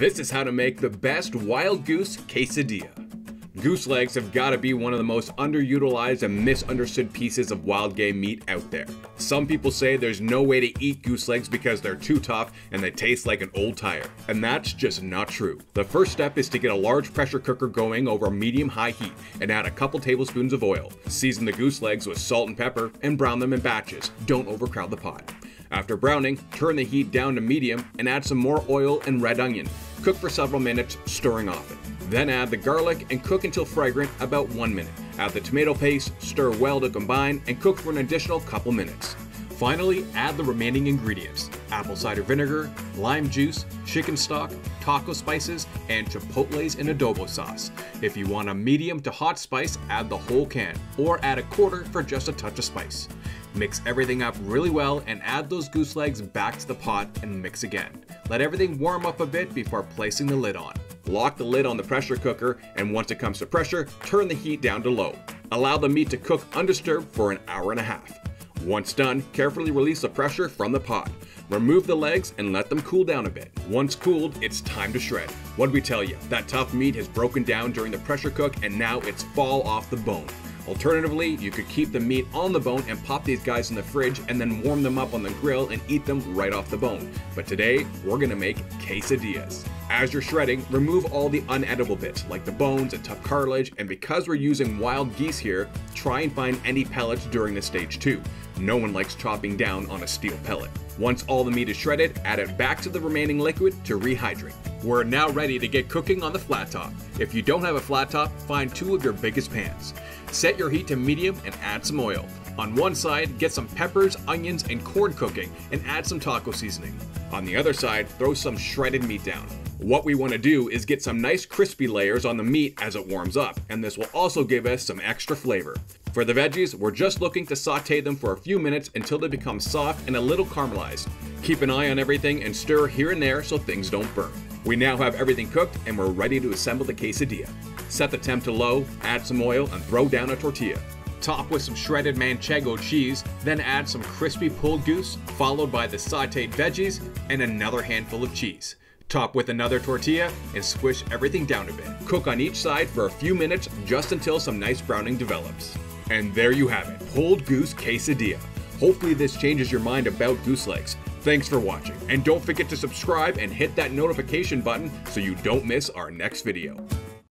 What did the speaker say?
This is how to make the best wild goose quesadilla. Goose legs have got to be one of the most underutilized and misunderstood pieces of wild game meat out there. Some people say there's no way to eat goose legs because they're too tough and they taste like an old tire. And that's just not true. The first step is to get a large pressure cooker going over medium high heat and add a couple tablespoons of oil. Season the goose legs with salt and pepper and brown them in batches. Don't overcrowd the pot. After browning, turn the heat down to medium and add some more oil and red onion. Cook for several minutes, stirring often. Then add the garlic and cook until fragrant about 1 minute. Add the tomato paste, stir well to combine, and cook for an additional couple minutes. Finally, add the remaining ingredients apple cider vinegar, lime juice, chicken stock, taco spices, and chipotles and adobo sauce. If you want a medium to hot spice, add the whole can, or add a quarter for just a touch of spice. Mix everything up really well and add those goose legs back to the pot and mix again. Let everything warm up a bit before placing the lid on. Lock the lid on the pressure cooker and once it comes to pressure, turn the heat down to low. Allow the meat to cook undisturbed for an hour and a half. Once done, carefully release the pressure from the pot. Remove the legs and let them cool down a bit. Once cooled, it's time to shred. What'd we tell you, that tough meat has broken down during the pressure cook and now it's fall off the bone. Alternatively, you could keep the meat on the bone and pop these guys in the fridge and then warm them up on the grill and eat them right off the bone. But today, we're gonna make quesadillas. As you're shredding, remove all the unedible bits, like the bones and tough cartilage, and because we're using wild geese here, try and find any pellets during this stage too. No one likes chopping down on a steel pellet. Once all the meat is shredded, add it back to the remaining liquid to rehydrate. We're now ready to get cooking on the flat top. If you don't have a flat top, find two of your biggest pans. Set your heat to medium and add some oil. On one side, get some peppers, onions, and corn cooking and add some taco seasoning. On the other side, throw some shredded meat down. What we want to do is get some nice crispy layers on the meat as it warms up, and this will also give us some extra flavor. For the veggies, we're just looking to saute them for a few minutes until they become soft and a little caramelized. Keep an eye on everything and stir here and there so things don't burn. We now have everything cooked and we're ready to assemble the quesadilla. Set the temp to low, add some oil, and throw down a tortilla. Top with some shredded manchego cheese, then add some crispy pulled goose, followed by the sauteed veggies and another handful of cheese. Top with another tortilla and squish everything down a bit. Cook on each side for a few minutes just until some nice browning develops. And there you have it, pulled goose quesadilla. Hopefully this changes your mind about goose legs. Thanks for watching, and don't forget to subscribe and hit that notification button so you don't miss our next video.